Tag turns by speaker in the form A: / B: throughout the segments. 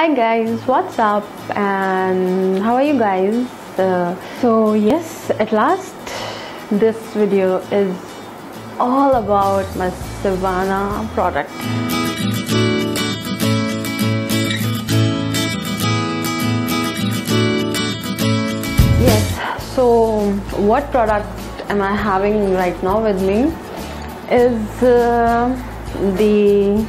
A: Hi guys, what's up and how are you guys? Uh, so yes, at last this video is all about my Sivanna product. Yes, so what product am I having right now with me is uh, the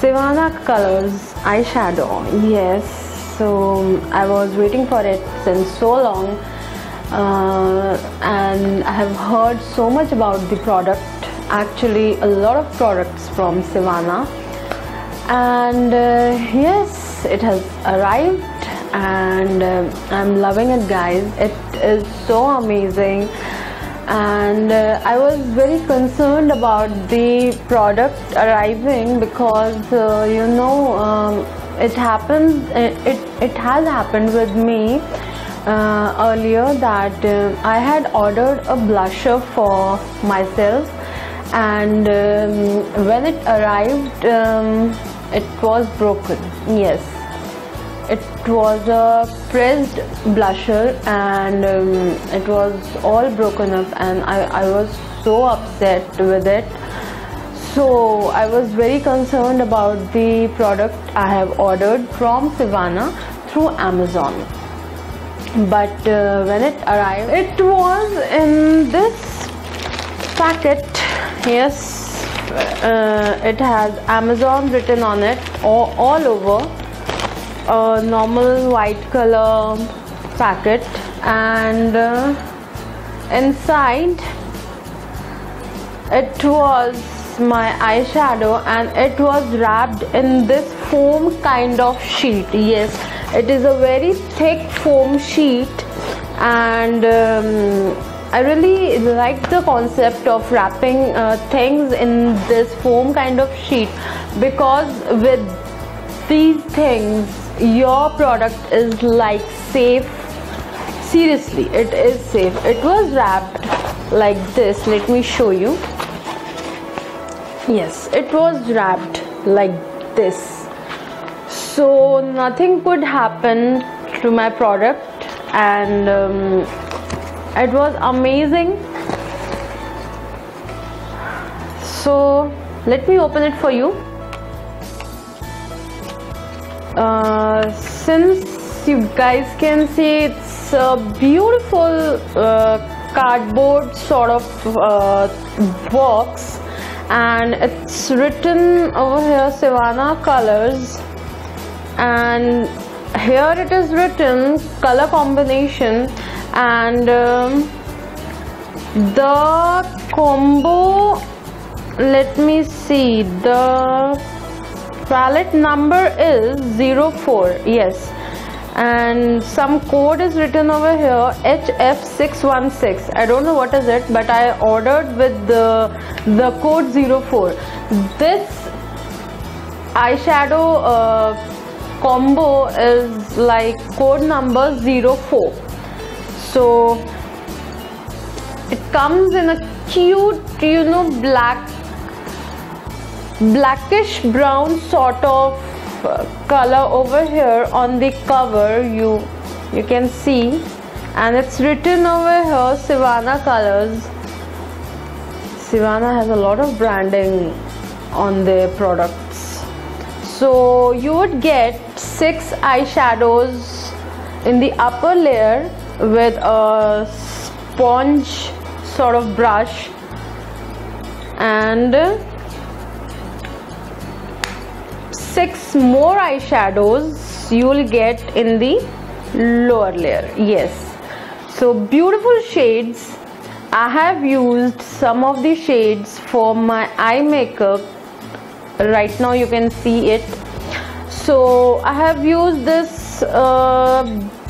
A: Sivanna Colors eyeshadow. Yes, so I was waiting for it since so long uh, and I have heard so much about the product. Actually, a lot of products from Sivanna and uh, yes, it has arrived and uh, I'm loving it guys. It is so amazing and uh, I was very concerned about the product arriving because uh, you know um, it happens it, it, it has happened with me uh, earlier that uh, I had ordered a blusher for myself. And um, when it arrived um, it was broken yes it was a pressed blusher and um, it was all broken up and I, I was so upset with it. So I was very concerned about the product I have ordered from Sivanna through Amazon. But uh, when it arrived it was in this packet. Yes uh, it has Amazon written on it all, all over a normal white color packet and uh, inside it was my eyeshadow and it was wrapped in this foam kind of sheet. Yes it is a very thick foam sheet and um, I really like the concept of wrapping uh, things in this foam kind of sheet because with these things your product is like safe. Seriously it is safe. It was wrapped like this. Let me show you. Yes it was wrapped like this. So nothing could happen to my product and um, it was amazing. So let me open it for you uh, since you guys can see it's a beautiful uh, cardboard sort of uh, box. And it's written over here Sivanna colors. And here it is written color combination. And um, the combo let me see the palette number is 04 yes. And some code is written over here hf616 i don't know what is it but i ordered with the the code 04 this eyeshadow uh, combo is like code number 04 so it comes in a cute you know black blackish brown sort of uh, color over here on the cover you you can see. And it's written over here Sivanna colors. Sivanna has a lot of branding on their products. So you would get six eyeshadows in the upper layer with a sponge sort of brush. And six more eyeshadows you will get in the lower layer. Yes. So beautiful shades. I have used some of the shades for my eye makeup. Right now you can see it. So I have used this uh,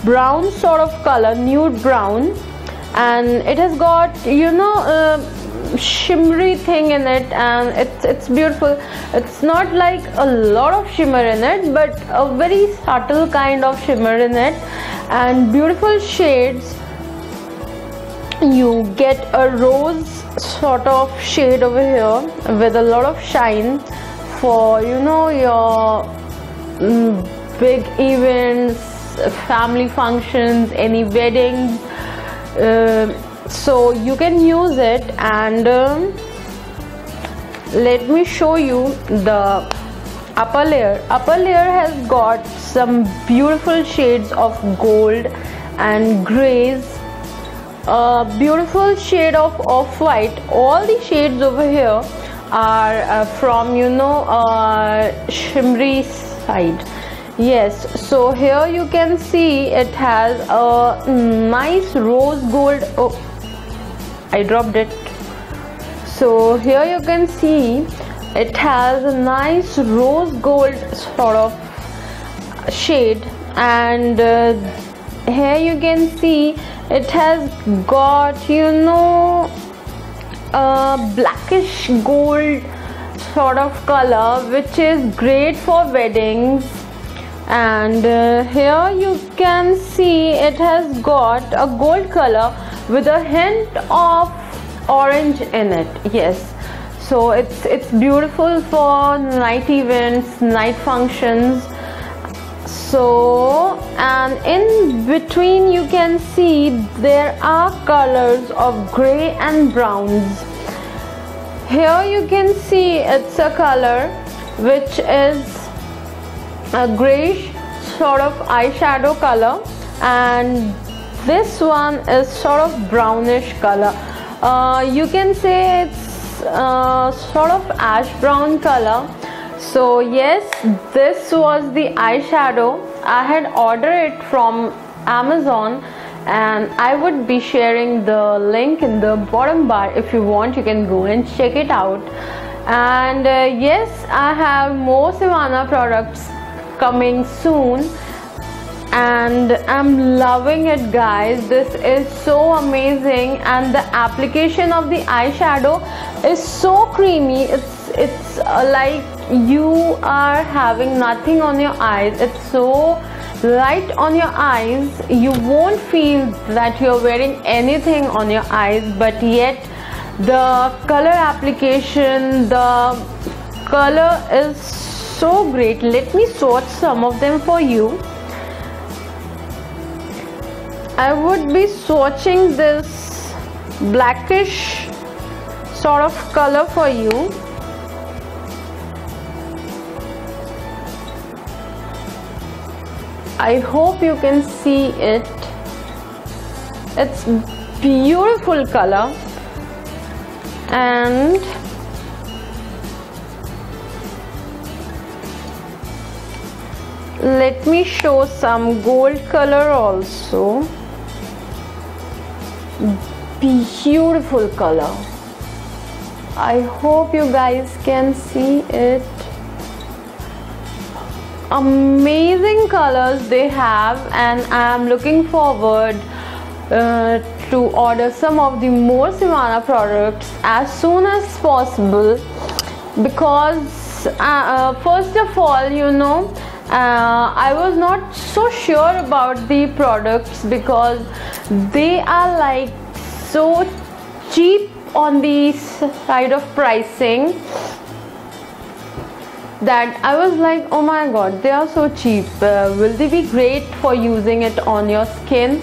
A: brown sort of color nude brown. And it has got you know uh, shimmery thing in it and it's it's beautiful. It's not like a lot of shimmer in it but a very subtle kind of shimmer in it. And beautiful shades. You get a rose sort of shade over here with a lot of shine for you know your mm, big events family functions any weddings uh, so you can use it and um, let me show you the upper layer. Upper layer has got some beautiful shades of gold and grays. A beautiful shade of off-white. All the shades over here are uh, from you know uh, shimmery side. Yes so here you can see it has a nice rose gold. Oh I dropped it. So here you can see it has a nice rose gold sort of shade and uh, here you can see it has got you know a blackish gold sort of color which is great for weddings. And uh, here you can see it has got a gold color with a hint of orange in it yes. So it's it's beautiful for night events night functions. So and in between you can see there are colors of gray and browns. Here you can see it's a color which is a grayish sort of eyeshadow color and this one is sort of brownish color. Uh, you can say it's uh, sort of ash brown color. So yes this was the eyeshadow. I had ordered it from amazon and i would be sharing the link in the bottom bar. If you want you can go and check it out. And uh, yes i have more Sivanna products coming soon and I'm loving it guys. This is so amazing. And the application of the eyeshadow is so creamy. It's it's uh, like you are having nothing on your eyes. It's so light on your eyes. You won't feel that you're wearing anything on your eyes. But yet the color application the color is so great. Let me swatch some of them for you I would be swatching this blackish sort of color for you. I hope you can see it. It's beautiful color. And let me show some gold color also beautiful color. I hope you guys can see it. Amazing colors they have and I'm looking forward uh, to order some of the more Sivanna products as soon as possible. Because uh, uh, first of all you know uh, I was not so sure about the products because they are like so cheap on the side of pricing that I was like oh my god they are so cheap. Uh, will they be great for using it on your skin?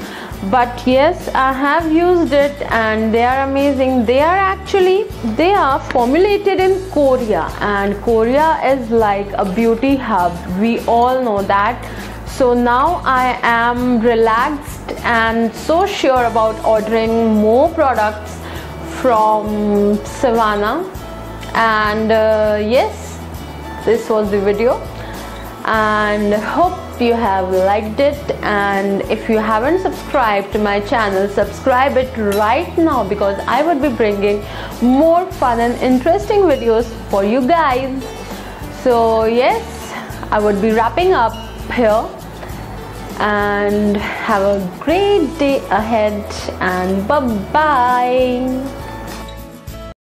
A: But yes I have used it and they are amazing. They are actually they are formulated in Korea and Korea is like a beauty hub. We all know that so now I am relaxed and so sure about ordering more products from Sivanna and uh, yes this was the video. And hope you have liked it. And if you haven't subscribed to my channel subscribe it right now because I would be bringing more fun and interesting videos for you guys. So yes I would be wrapping up here and have a great day ahead and bye bye